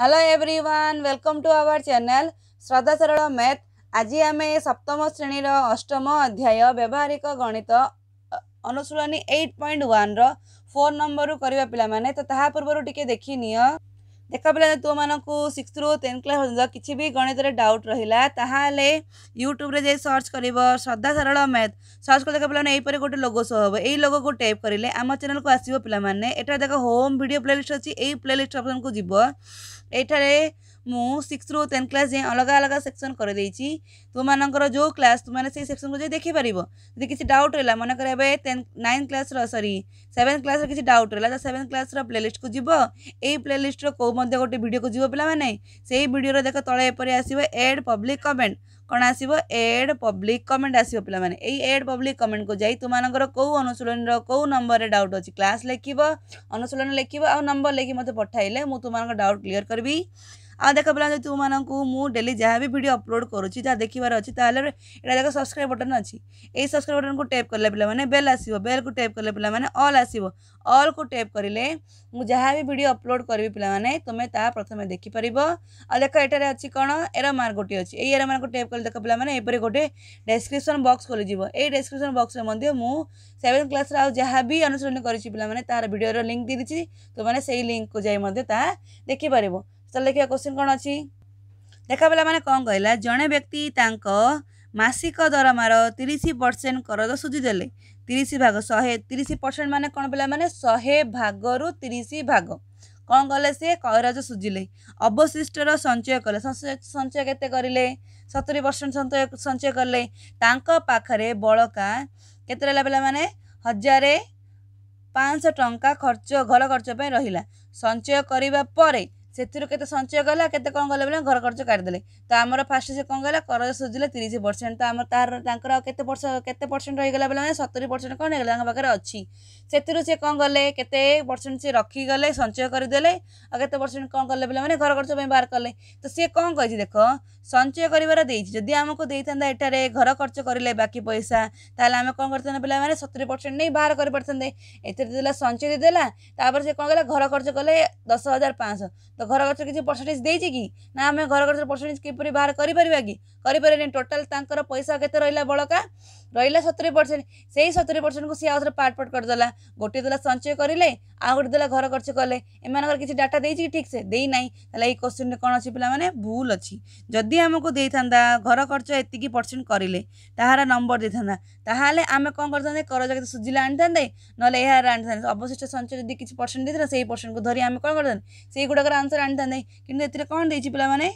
hello everyone welcome to our channel Shraddha সরল math আজি আমি সপ্তম শ্রেণীর অষ্টম অধ্যায় ব্যবহারিক গণিত অনুশীলনী এইট পয়েন্ট ওয়ান্র ফোর নম্বরু করা পিলামানে তো তাহা পূর্বর টিকে দেখি নিও দেখ পিলা তোমানকু সিক্স রু টেন ক্লাস পর্যন্ত কিছু বি গণিতরে ডাউট রহিলা তাহলে ইউট্যুবরে যাই সর্চ করিব শ্রদ্ধা সরল ম্যাথ সর্চ করে দেখ পিলা এইপরে গোটে লোগো শো হব এই লোগোকে টাইপ করিলে আমার চ্যানেলকে আসব পিলামানে এটা দেখ হোম ভিডিও প্লেলিস্ট অছি এই প্লেলিস্ট অপশনকু যাব এটারে ମୁଁ ସିକ୍ସରୁ ଟେନ୍ କ୍ଲାସ୍ ଯାଏଁ ଅଲଗା ଅଲଗା ସେକ୍ସନ୍ କରିଦେଇଛି ତୁମମାନଙ୍କର ଯେଉଁ କ୍ଲାସ୍ ତୁମମାନେ ସେଇ ସେକ୍ସନ୍କୁ ଯାଇ ଦେଖିପାରିବ ଯଦି କିଛି ଡାଉଟ୍ ରହିଲା ମନେକର ଏବେ ଟେନ୍ ନାଇନ୍ କ୍ଲାସ୍ର ସରି ସେଭେନ୍ କ୍ଲାସ୍ର କିଛି ଡାଉଟ୍ ରହିଲା ତ ସେଭେନ୍ କ୍ଲାସ୍ର ପ୍ଲେଲିଷ୍ଟକୁ ଯିବ ଏଇ ପ୍ଲେଲିଷ୍ଟର କେଉଁ ମଧ୍ୟ ଗୋଟେ ଭିଡ଼ିଓକୁ ଯିବ ପିଲାମାନେ ସେଇ ଭିଡ଼ିଓର ଦେଖ ତଳେ ଏପରି ଆସିବ ଏଡ୍ ପବ୍ଲିକ୍ କମେଣ୍ଟ କ'ଣ ଆସିବ ଏଡ୍ ପବ୍ଲିକ୍ କମେଣ୍ଟ ଆସିବ ପିଲାମାନେ ଏଇ ଏଡ୍ ପବ୍ଲିକ୍ କମେଣ୍ଟକୁ ଯାଇ ତୁମମାନଙ୍କର କେଉଁ ଅନୁଶୀଳନୀର କେଉଁ ନମ୍ବରରେ ଡାଉଟ୍ ଅଛି କ୍ଲାସ୍ ଲେଖିବ ଅନୁଶୀଳନ ଲେଖିବ ଆଉ ନମ୍ବର ଲେଖି ମୋତେ ପଠାଇଲେ ମୁଁ ତୁମମାନଙ୍କ ଡାଉଟ୍ କ୍ଲିଅର୍ କରିବି आ देख पे तुम मानक मुझे डेली जहाँ भी भिडियो अपलोड करूँ जहाँ देखार अच्छी यहाँ देख सब्सक्राइब बटन अच्छी सब्सक्राइब बटन को टैप कले पे मैंने बेल आस बेल को टैप कले पे अल् आसल को टैप करें मुझे जहाँ भी भिड अपलोड करी पे तुम ता प्रथम देखिपर आ देख एटार अच्छी कौन एर मार्क गोटे अच्छे एर मार्क को टैप कले देख पेपर गोटे डेस्क्रिपन बक्स खोल ये डेस्क्रिप्स बक्स में सेवेन क्लास आज जहाँ भी अनुसरण कर तार भिडर लिंक दे दीजिए तुमने से लिंक को जाए देखिपर ଚାଲ ଦେଖିବା କୋଶ୍ଚିନ୍ କ'ଣ ଅଛି ଦେଖାବେଲା ମାନେ କ'ଣ କହିଲା ଜଣେ ବ୍ୟକ୍ତି ତାଙ୍କ ମାସିକ ଦରମାର ତିରିଶ ପରସେଣ୍ଟ କରଜ ସୁଝିଦେଲେ ତିରିଶ ଭାଗ ଶହେ ତିରିଶ ପରସେଣ୍ଟ ମାନେ କ'ଣ ପିଲାମାନେ ଶହେ ଭାଗରୁ ତିରିଶ ଭାଗ କ'ଣ କଲେ ସେ କରଜ ସୁଝିଲେ ଅବଶିଷ୍ଟର ସଞ୍ଚୟ କଲେ ସଞ୍ଚୟ କେତେ କରିଲେ ସତୁରି ପରସେଣ୍ଟ ସଞ୍ଚୟ ସଞ୍ଚୟ କଲେ ତାଙ୍କ ପାଖରେ ବଳକା କେତେ ରହିଲା ପିଲାମାନେ ହଜାରେ ପାଞ୍ଚଶହ ଟଙ୍କା ଖର୍ଚ୍ଚ ଘର ଖର୍ଚ୍ଚ ପାଇଁ ରହିଲା ସଞ୍ଚୟ କରିବା ପରେ ସେଥିରୁ କେତେ ସଞ୍ଚୟ କଲା କେତେ କ'ଣ କଲେ ବୋଲେ ଘର ଖର୍ଚ୍ଚ କାଢ଼ିଦେଲେ ତ ଆମର ଫାଷ୍ଟ ସେ କ'ଣ କଲା କରଜ ସୁଝିଲେ ତିରିଶ ପରସେଣ୍ଟ ତ ଆମର ତାର ତାଙ୍କର ଆଉ କେତେ ବର୍ଷ କେତେ ପରସେଣ୍ଟ ରହିଗଲା ବୋଲେ ମାନେ ସତୁରି ପରସେଣ୍ଟ କ'ଣ ହେଇଗଲା ତାଙ୍କ ପାଖରେ ଅଛି ସେଥିରୁ ସେ କ'ଣ କଲେ କେତେ ପରସେଣ୍ଟ ସେ ରଖିଗଲେ ସଞ୍ଚୟ କରିଦେଲେ ଆଉ କେତେ ପରସେଣ୍ଟ କ'ଣ କଲେ ବୋଲେ ମାନେ ଘର ଖର୍ଚ୍ଚ ପାଇଁ ବାହାର କଲେ ତ ସିଏ କ'ଣ କହିଛି ଦେଖ ସଞ୍ଚୟ କରିବାର ଦେଇଛି ଯଦି ଆମକୁ ଦେଇଥାନ୍ତା ଏଠାରେ ଘର ଖର୍ଚ୍ଚ କରିଲେ ବାକି ପଇସା ତାହେଲେ ଆମେ କ'ଣ କରିଥାନ୍ତେ ପିଲାମାନେ ସତୁରି ପରସେଣ୍ଟ ନେଇ ବାହାର କରିପାରିଥାନ୍ତେ ଏଥିରେ ଦେଲା ସଞ୍ଚୟ ଦେଇଦେଲା ତାପରେ ସେ କ'ଣ କହିଲା ଘର ଖର୍ଚ୍ଚ କଲେ ଦଶ ହଜାର ପାଞ୍ଚଶହ ତ घर गछौँ पर्सेन्टेज दिएछ कि नै घर गछ के केपरि बाह्र गरिपर कि गरिपि टोटा तर पैसा केत र बलका ରହିଲା ସତୁରି ପରସେଣ୍ଟ ସେଇ ସତୁରି ପରସେଣ୍ଟକୁ ସିଏ ଆଉ ଥରେ ପାର୍ଟ ପାର୍ଟ କରିଦେଲା ଗୋଟିଏ ଦେଲା ସଞ୍ଚୟ କରିଲେ ଆଉ ଗୋଟେ ଦେଲା ଘର ଖର୍ଚ୍ଚ କଲେ ଏମାନଙ୍କର କିଛି ଡାଟା ଦେଇଛି କି ଠିକ୍ସେ ଦେଇନାହିଁ ତାହେଲେ ଏଇ କୋଶ୍ଚିନ୍ରେ କ'ଣ ଅଛି ପିଲାମାନେ ଭୁଲ ଅଛି ଯଦି ଆମକୁ ଦେଇଥାନ୍ତା ଘର ଖର୍ଚ୍ଚ ଏତିକି ପରସେଣ୍ଟ କରିଲେ ତାହାର ନମ୍ବର ଦେଇଥାନ୍ତା ତାହେଲେ ଆମେ କ'ଣ କରିଥାନ୍ତେ କରଜ କେତେ ସୁଝିଲା ଆଣିଥାନ୍ତେ ନହେଲେ ଏହାର ଆଣିଥାନ୍ତେ ଅବଶିଷ୍ଟ ସଞ୍ଚୟ ଯଦି କିଛି ପରସେଣ୍ଟ ଦେଇଥିଲା ସେଇ ପରସେଣ୍ଟକୁ ଧରି ଆମେ କ'ଣ କରିଥାନ୍ତେ ସେଇଗୁଡ଼ାକର ଆନ୍ସର୍ ଆଣିଥାନ୍ତେ କିନ୍ତୁ ଏଥିରେ କ'ଣ ଦେଇଛି ପିଲାମାନେ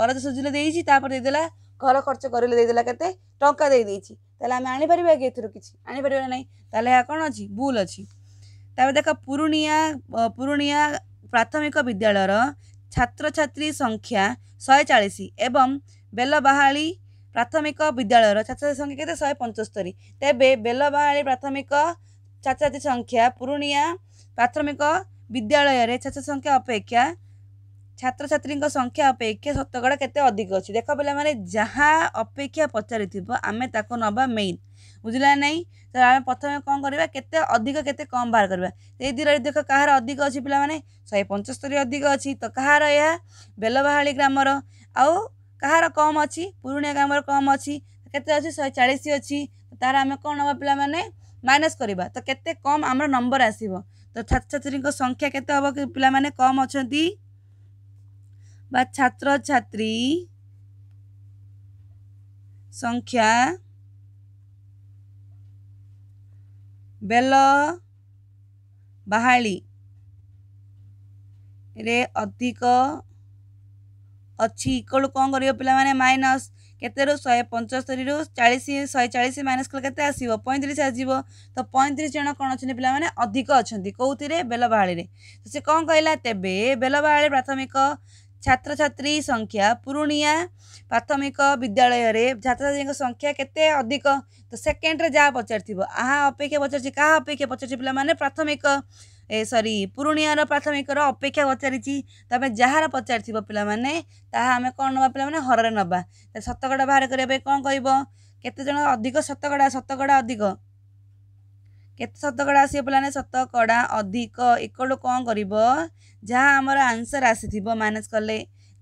କରଜ ସୁଝିଲେ ଦେଇଛି ତାପରେ ଦେଇଦେଲା ଘର ଖର୍ଚ୍ଚ କରିଲେ ଦେଇଦେଲା କେତେ ଟଙ୍କା ଦେଇ ଦେଇଛି ତାହେଲେ ଆମେ ଆଣିପାରିବା କି ଏଥିରୁ କିଛି ଆଣିପାରିବା ନାହିଁ ତାହେଲେ ଏହା କ'ଣ ଅଛି ଭୁଲ ଅଛି ତାପରେ ଦେଖ ପୁରୁଣିଆ ପୁରୁଣିଆ ପ୍ରାଥମିକ ବିଦ୍ୟାଳୟର ଛାତ୍ରଛାତ୍ରୀ ସଂଖ୍ୟା ଶହେ ଚାଳିଶ ଏବଂ ବେଲବାହାଳି ପ୍ରାଥମିକ ବିଦ୍ୟାଳୟର ଛାତ୍ରଛାତ୍ରୀ ସଂଖ୍ୟା କେତେ ଶହେ ପଞ୍ଚସ୍ତରୀ ତେବେ ବେଲବାହାଳି ପ୍ରାଥମିକ ଛାତ୍ରଛାତ୍ରୀ ସଂଖ୍ୟା ପୁରୁଣିଆ ପ୍ରାଥମିକ ବିଦ୍ୟାଳୟରେ ଛାତ୍ର ସଂଖ୍ୟା ଅପେକ୍ଷା ଛାତ୍ରଛାତ୍ରୀଙ୍କ ସଂଖ୍ୟା ଅପେକ୍ଷା ଶତକଡ଼ା କେତେ ଅଧିକ ଅଛି ଦେଖ ପିଲାମାନେ ଯାହା ଅପେକ୍ଷା ପଚାରିଥିବ ଆମେ ତାକୁ ନେବା ମେନ୍ ବୁଝିଲା ନାହିଁ ତ ଆମେ ପ୍ରଥମେ କ'ଣ କରିବା କେତେ ଅଧିକ କେତେ କମ୍ ବାହାର କରିବା ସେଇ ଦୁଇଟାରେ ଦେଖ କାହାର ଅଧିକ ଅଛି ପିଲାମାନେ ଶହେ ପଞ୍ଚସ୍ତରୀ ଅଧିକ ଅଛି ତ କାହାର ଏହା ବେଲବାହାଳି ଗ୍ରାମର ଆଉ କାହାର କମ୍ ଅଛି ପୁରୁଣିଆ ଗ୍ରାମର କମ୍ ଅଛି କେତେ ଅଛି ଶହେ ଚାଳିଶ ଅଛି ତାହାର ଆମେ କ'ଣ ନେବା ପିଲାମାନେ ମାଇନସ୍ କରିବା ତ କେତେ କମ୍ ଆମର ନମ୍ବର ଆସିବ ତ ଛାତ୍ରଛାତ୍ରୀଙ୍କ ସଂଖ୍ୟା କେତେ ହେବ ପିଲାମାନେ କମ୍ ଅଛନ୍ତି ବା ଛାତ୍ରଛାତ୍ରୀ ସଂଖ୍ୟା ବେଲ ବାହାଳିରେ ଅଧିକ ଅଛି ଇକ୍ୱଳ କ'ଣ କରିବ ପିଲାମାନେ ମାଇନସ୍ କେତେରୁ ଶହେ ପଞ୍ଚସ୍ତରୀରୁ ଚାଳିଶ ଶହେ ଚାଳିଶ ମାଇନସ୍ କଲେ କେତେ ଆସିବ ପଇଁତିରିଶ ଆସିବ ତ ପଇଁତିରିଶ ଜଣ କ'ଣ ଅଛନ୍ତି ପିଲାମାନେ ଅଧିକ ଅଛନ୍ତି କେଉଁଥିରେ ବେଲବାହାଳିରେ ତ ସେ କ'ଣ କହିଲା ତେବେ ବେଲବାହାଳି ପ୍ରାଥମିକ ଛାତ୍ରଛାତ୍ରୀ ସଂଖ୍ୟା ପୁରୁଣିଆ ପ୍ରାଥମିକ ବିଦ୍ୟାଳୟରେ ଛାତ୍ରଛାତ୍ରୀଙ୍କ ସଂଖ୍ୟା କେତେ ଅଧିକ ତ ସେକେଣ୍ଡରେ ଯାହା ପଚାରିଥିବ ଆହା ଅପେକ୍ଷା ପଚାରିଛି କାହା ଅପେକ୍ଷା ପଚାରିଛି ପିଲାମାନେ ପ୍ରାଥମିକ ଏ ସରି ପୁରୁଣିଆର ପ୍ରାଥମିକର ଅପେକ୍ଷା ପଚାରିଛି ତାପରେ ଯାହାର ପଚାରିଥିବ ପିଲାମାନେ ତାହା ଆମେ କ'ଣ ନେବା ପିଲାମାନେ ହରରେ ନେବା ତା ଶତକଡ଼ା ବାହାର କରିବା ପାଇଁ କ'ଣ କହିବ କେତେ ଜଣ ଅଧିକ ଶତକଡ଼ା ଶତକଡ଼ା ଅଧିକ କେତେ ଶତକଡ଼ା ଆସିବ ପିଲାମାନେ ଶତକଡ଼ା ଅଧିକ ଏକଡ଼ କ'ଣ କରିବ ଯାହା ଆମର ଆନ୍ସର୍ ଆସିଥିବ ମାଇନସ୍ କଲେ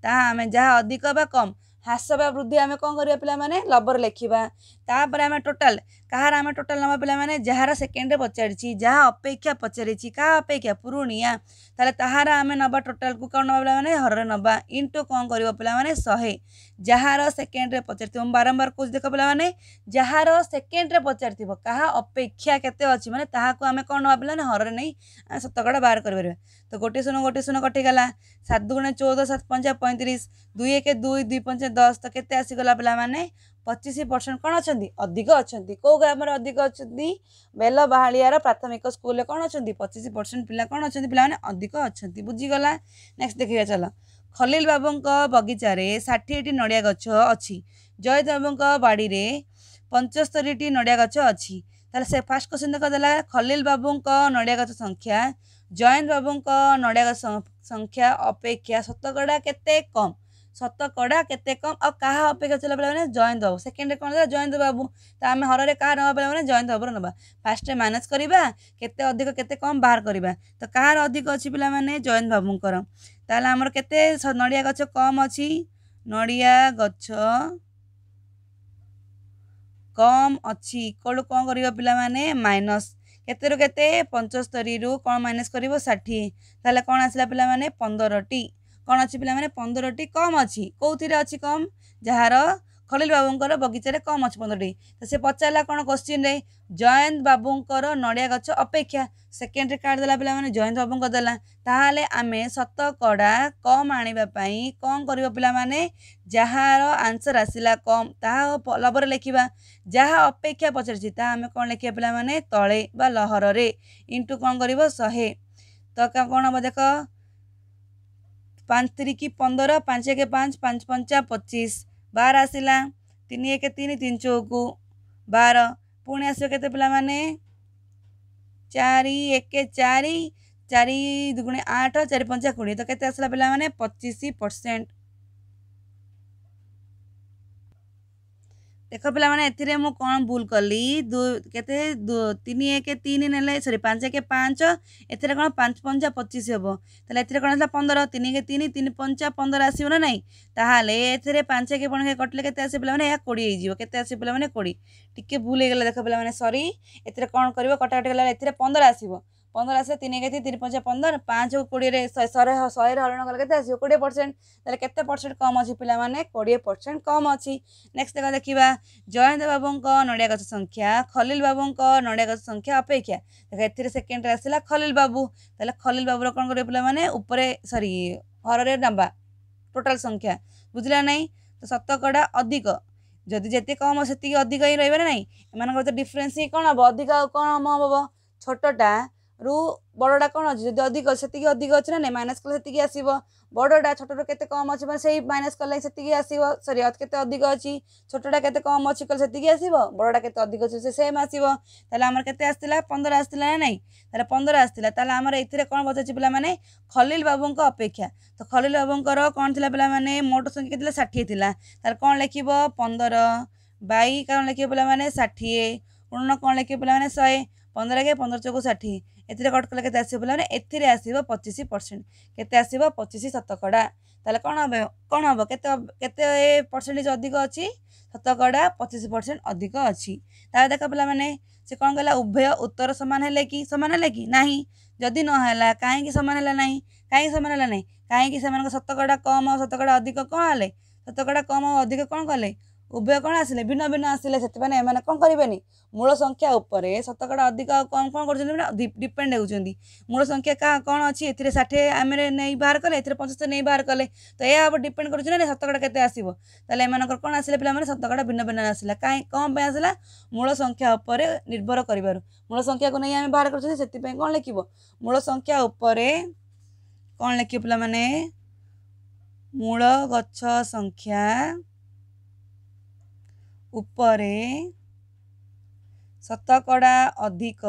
ତାହା ଆମେ ଯାହା ଅଧିକ ବା କମ୍ ह्रास वृद्धि आम कौन कर पे लबर लेखा तापर आम टोटाल कहार आम टोटाल ना पे जार में पचार जहाँ अपेक्षा पचार अपेक्षा पुरुणिया तेल तहार आम ना टोटाल को कौन ना पे हर ना इंटू कौन कर पे शहे जार सेकेंड में पचार बारंबार कौज देख पे जार सेकेंड में पचार अपेक्षा के मैंने आम कौन ना पे हर नहीं शतकड़ा बाहर कर तो गोटे शून गोटे शून कटिगला सात दुगुण चौदह सात पंचा पैंतीस दुई एक दुई दुई पंचा ଦଶ ତ କେତେ ଆସିଗଲା ପିଲାମାନେ ପଚିଶ ପରସେଣ୍ଟ କ'ଣ ଅଛନ୍ତି ଅଧିକ ଅଛନ୍ତି କେଉଁ ଗ୍ରାମରେ ଅଧିକ ଅଛନ୍ତି ବେଲବାହାଳିଆର ପ୍ରାଥମିକ ସ୍କୁଲରେ କ'ଣ ଅଛନ୍ତି ପଚିଶ ପରସେଣ୍ଟ ପିଲା କ'ଣ ଅଛନ୍ତି ପିଲାମାନେ ଅଧିକ ଅଛନ୍ତି ବୁଝିଗଲା ନେକ୍ସଟ ଦେଖିବା ଚାଲ ଖଲିଲ ବାବୁଙ୍କ ବଗିଚାରେ ଷାଠିଏଟି ନଡ଼ିଆ ଗଛ ଅଛି ଜୟଦ ବାବୁଙ୍କ ବାଡ଼ିରେ ପଞ୍ଚସ୍ତରୀଟି ନଡ଼ିଆ ଗଛ ଅଛି ତାହେଲେ ସେ ଫାର୍ଷ୍ଟ କ୍ୱେଶ୍ଚିନ୍ ଦେଖାଦେଲା ଖଲିଲ ବାବୁଙ୍କ ନଡ଼ିଆ ଗଛ ସଂଖ୍ୟା ଜୟନ୍ତ ବାବୁଙ୍କ ନଡ଼ିଆ ଗଛ ସଂଖ୍ୟା ଅପେକ୍ଷା ଶତକଡ଼ା କେତେ କମ୍ সত কড়া কেতে কম আর কাহা অপেক্ষা ছিল পিলামানে জয়ন্ত বাবু সেকেন্ডে কোণ দেলা জয়ন্ত বাবু তো আমি হরের কাহা নেওয়া পিলামানে জয়ন্ত বাবুর নেবা ফার্স্টে মাইনাস করা কেতে অধিক কেতে কম বাহার করা তো কাহার অধিক অছি পিলামানে জয়ন্ত বাবুঙ্কর তাহলে আমার কেতে নড়িয়া গছ কম অছি নড়িয়া গছ কম অছি ইকলু কম করিবা পিলামানে মাইনস କେତେରୁ କେତେ ପଞ୍ଚସ୍ତରୀରୁ କ'ଣ ମାଇନସ୍ କରିବ ଷାଠିଏ ତାହେଲେ କ'ଣ ଆସିଲା ପିଲାମାନେ ପନ୍ଦରଟି କ'ଣ ଅଛି ପିଲାମାନେ ପନ୍ଦରଟି କମ୍ ଅଛି କେଉଁଥିରେ ଅଛି କମ୍ ଯାହାର ଖଲିଲ ବାବୁଙ୍କର ବଗିଚାରେ କମ୍ ଅଛି ପନ୍ଦରଟି ତ ସେ ପଚାରିଲା କ'ଣ କୋଶ୍ଚିନ୍ରେ ଜୟନ୍ତ ବାବୁଙ୍କର ନଡ଼ିଆ ଗଛ ଅପେକ୍ଷା ସେକେଣ୍ଡରେ କାର୍ଡ଼ ଦେଲା ପିଲାମାନେ ଜୟନ୍ତ ବାବୁଙ୍କ ଦେଲା ତାହେଲେ ଆମେ ଶତକଡ଼ା କମ୍ ଆଣିବା ପାଇଁ କ'ଣ କରିବା ପିଲାମାନେ ଯାହାର ଆନ୍ସର୍ ଆସିଲା କମ୍ ତାହା ଲବରେ ଲେଖିବା ଯାହା ଅପେକ୍ଷା ପଚାରିଛି ତାହା ଆମେ କ'ଣ ଲେଖିବା ପିଲାମାନେ ତଳେ ବା ଲହରରେ ଇଣ୍ଟୁ କ'ଣ କରିବ ଶହେ ତ କ'ଣ ହେବ ଦେଖ पाँच तिरिकी पंदर पाँच एक पाँच पाँच पंचा पच्चीस बार आसला तीन एक तीन तीन चौक बार पुणी आस के पाने चार एक चार चार दुगुणे आठ चार पंचा कोड़े तो कैसे आसला पे पचिश परसेंट ଦେଖ ପିଲାମାନେ ଏଥିରେ ମୁଁ କ'ଣ ଭୁଲ କଲି କେତେ ତିନି ଏକ ତିନି ନେଲେ ସରି ପାଞ୍ଚ ଏକ ପାଞ୍ଚ ଏଥିରେ କ'ଣ ପାଞ୍ଚ ପଞ୍ଚା ପଚିଶ ହେବ ତାହେଲେ ଏଥିରେ କ'ଣ ଆସିଲା ପନ୍ଦର ତିନି ଏକ ତିନି ତିନି ପଞ୍ଚା ପନ୍ଦର ଆସିବ ନା ନାହିଁ ତାହେଲେ ଏଥିରେ ପାଞ୍ଚ ଏକ ପଣ କଟିଲେ କେତେ ଆସିବ ପିଲାମାନେ ଏହା କୋଡ଼ିଏ ହେଇଯିବ କେତେ ଆସିବ ପିଲାମାନେ କୋଡ଼ିଏ ଟିକେ ଭୁଲ ହେଇଗଲା ଦେଖ ପିଲାମାନେ ସରି ଏଥିରେ କ'ଣ କରିବ କଟାକଟି କଲା ଏଥିରେ ପନ୍ଦର ଆସିବ ପନ୍ଦର ଆସିଲେ ତିନି ଏକେ ତିନି ପଞ୍ଚା ପନ୍ଦର ପାଞ୍ଚ କୋଡ଼ିଏରେ ଶହେ ଶହେରେ ହରଣ କଲେ କେତେ ଆସିବ କୋଡ଼ିଏ ପରସେଣ୍ଟ ତାହେଲେ କେତେ ପରସେଣ୍ଟ କମ୍ ଅଛି ପିଲାମାନେ କୋଡ଼ିଏ ପରସେଣ୍ଟ କମ୍ ଅଛି ନେକ୍ସଟ ଦେଖ ଦେଖିବା ଜୟନ୍ତ ବାବୁଙ୍କ ନଡ଼ିଆ ଗଛ ସଂଖ୍ୟା ଖଲିଲ ବାବୁଙ୍କ ନଡ଼ିଆ ଗଛ ସଂଖ୍ୟା ଅପେକ୍ଷା ଦେଖ ଏଥିରେ ସେକେଣ୍ଡରେ ଆସିଲା ଖଲିଲ ବାବୁ ତାହେଲେ ଖଲିଲ ବାବୁର କ'ଣ କରିବେ ପିଲାମାନେ ଉପରେ ସରି ହରରେ ନେବା ଟୋଟାଲ ସଂଖ୍ୟା ବୁଝିଲା ନାହିଁ ତ ଶତକଡ଼ା ଅଧିକ ଯଦି ଯେତେ କମ୍ ସେତିକି ଅଧିକ ହିଁ ରହିବ ନା ନାହିଁ ଏମାନଙ୍କ ଭିତରେ ଡିଫରେନ୍ସ ହିଁ କ'ଣ ହେବ ଅଧିକ ଆଉ କ'ଣ କମ୍ ହେବ ଛୋଟଟା রু বড়টা কম অছি যদি অধিক অছি সেটি অধিক অছি না মাইনাস কলে সেটি আসব বড়টা ছোটটা কেতে কম অছি মানে সেই মাইনাস কলে সেটি আসব সরি কেতে অধিক অছি ছোটটা কেতে কম অছি কলে সেটি আসব বড়টা কেতে অধিক অছি সে সেম আসব তাহলে আমার কেতে আসছিল পনেরো আসছিল না নাই তাহলে পনেরো আসছিল তাহলে আমার এতে কম বসাচ্ছি পিলা মানে খলিল বাবুঙ্ক অপেক্ষা তো খলিল বাবুঙ্কর কম লা পিলা মানে মোট সংখ্যা কেতে ষাঠিয়ে লা তাহলে কম লেখিব পনেরো বাই কারণ লেখিব পিলা মানে ষাঠিয়ে ঊণ কম লেখিব পিলা মানে শহে পনেরো কে পনেরো চৌক ষাঠিয়ে एट कला के बोला एस पचिश परसेंट के पचिश शतकड़ा तेल कौन हम कौन हम के परसेंटेज अधिक अच्छी शतकड़ा पचिश परसेंट अधिक अच्छी देख पे से कौन कहला उभय उत्तर सामान कि सामान कि ना जदि नाला कहीं सामान ना कहीं सामान ना कहीं शतकड़ा कम आ शतकड़ा अधिक कौन आ शतकड़ा कम आधिक कौन कले उभय कौन आसने भिन्न भिन्न आसे से कौन करेंगे मूल संख्या उपरे शतकड़ा अधिक कम कौन कर डिपेड हो मूल संख्या क्या कौन अच्छी एथे षाठे आम बाहर कले पंचस्तर नहीं बाहर कले तो यह डिपेड कर शतकड़ा के आसो तेल एम कौन आस पे शतकड़ा भिन्न भिन्न आसा कहीं कम आसा मूल संख्या उपर निर्भर कर मूल संख्या को नहीं आम बाहर कर मूल संख्या उपर कौन लिख पे मूल गख्या ଉପରେ ଶତକଡ଼ା ଅଧିକ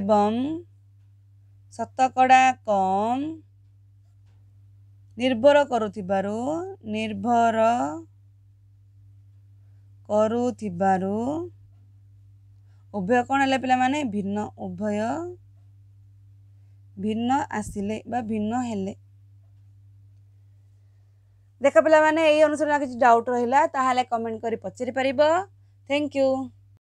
ଏବଂ ଶତକଡ଼ା କମ୍ ନିର୍ଭର କରୁଥିବାରୁ ନିର୍ଭର କରୁଥିବାରୁ ଉଭୟ କ'ଣ ହେଲେ ପିଲାମାନେ ଭିନ୍ନ ଉଭୟ ଭିନ୍ନ ଆସିଲେ ବା ଭିନ୍ନ ହେଲେ ଦେଖ ପିଲାମାନେ ଏଇ ଅନୁସାରେ କିଛି ଡାଉଟ୍ ରହିଲା ତାହେଲେ କମେଣ୍ଟ କରି ପଚାରିପାରିବ ଥ୍ୟାଙ୍କ ୟୁ